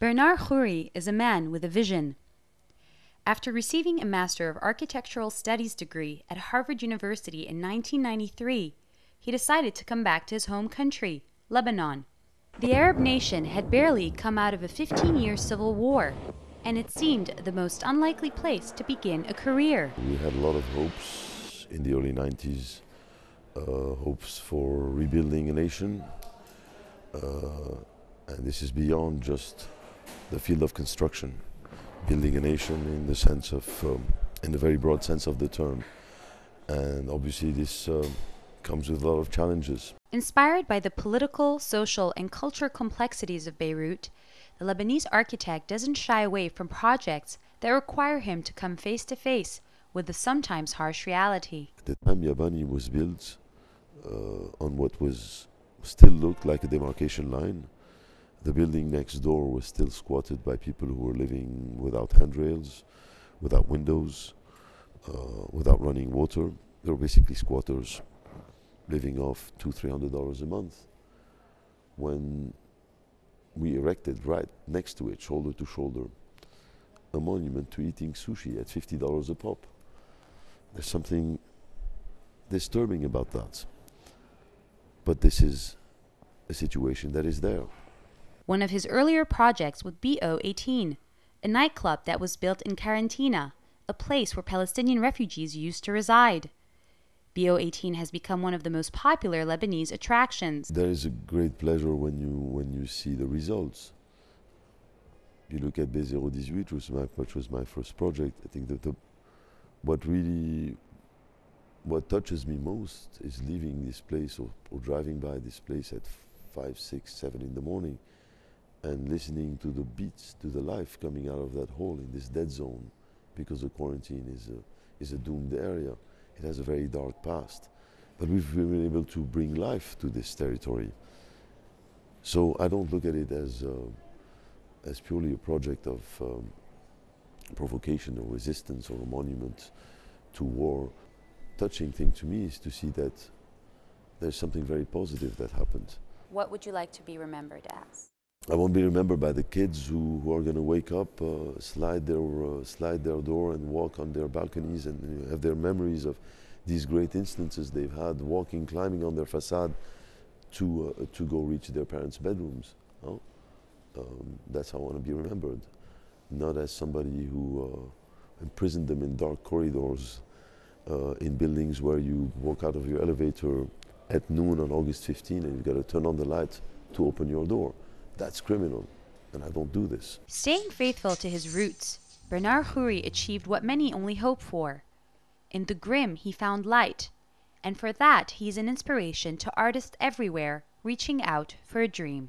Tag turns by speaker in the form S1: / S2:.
S1: Bernard Khoury is a man with a vision. After receiving a Master of Architectural Studies degree at Harvard University in 1993, he decided to come back to his home country, Lebanon. The Arab nation had barely come out of a 15 year civil war, and it seemed the most unlikely place to begin a career.
S2: We had a lot of hopes in the early 90s, uh, hopes for rebuilding a nation. Uh, and this is beyond just the field of construction, building a nation in the sense of, um, in the very broad sense of the term. And obviously, this uh, comes with a lot of challenges.
S1: Inspired by the political, social, and cultural complexities of Beirut, the Lebanese architect doesn't shy away from projects that require him to come face to face with the sometimes harsh reality.
S2: At the time Yabani was built uh, on what was still looked like a demarcation line, the building next door was still squatted by people who were living without handrails, without windows, uh, without running water. They were basically squatters living off two, three hundred dollars a month. When we erected right next to it, shoulder to shoulder, a monument to eating sushi at fifty dollars a pop. There's something disturbing about that. But this is a situation that is there
S1: one of his earlier projects with BO18, a nightclub that was built in Karantina, a place where Palestinian refugees used to reside. BO18 has become one of the most popular Lebanese attractions.
S2: There is a great pleasure when you when you see the results. You look at B018, which was my, which was my first project. I think that the, what really what touches me most is leaving this place or, or driving by this place at five, six, seven in the morning and listening to the beats, to the life coming out of that hole in this dead zone, because the Karantina is a, is a doomed area. It has a very dark past. But we've been able to bring life to this territory. So I don't look at it as, uh, as purely a project of um, provocation or resistance or a monument to war. Touching thing to me is to see that there's something very positive that happened.
S1: What would you like to be remembered as?
S2: I won't be remembered by the kids who, who are going to wake up, uh, slide their uh, slide their door, and walk on their balconies, and have their memories of these great instances they've had, walking, climbing on their facade to uh, to go reach their parents' bedrooms. Oh? Um, that's how I want to be remembered, not as somebody who uh, imprisoned them in dark corridors uh, in buildings where you walk out of your elevator at noon on August 15 and you've got to turn on the light to open your door. That's criminal, and I don't do this.
S1: Staying faithful to his roots, Bernard Khoury achieved what many only hope for. In the grim, he found light, and for that he is an inspiration to artists everywhere reaching out for a dream.